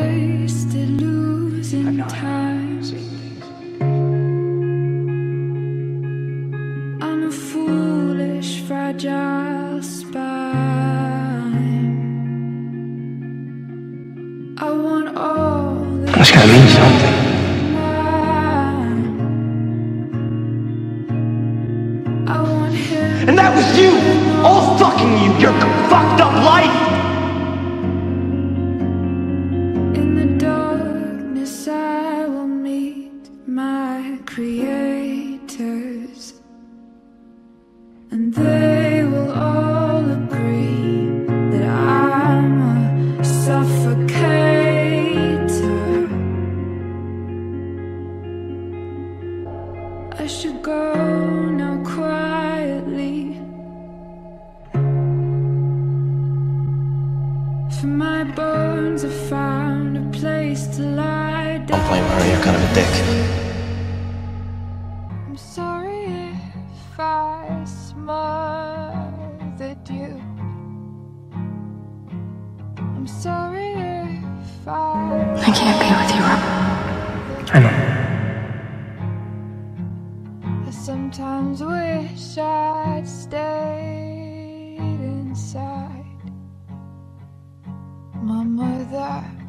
wasted losing time. I'm a foolish, fragile spine. I want all that That's gotta mean something. I want. And that was you! All fucking you! Your creators, and they will all agree that I'm a suffocator. I should go now quietly. For my bones have found a place to lie Don't down. blame her, you're kind of a dick. sorry if I. Can't be with you, Robert. I know. I sometimes wish I'd stayed inside my mother.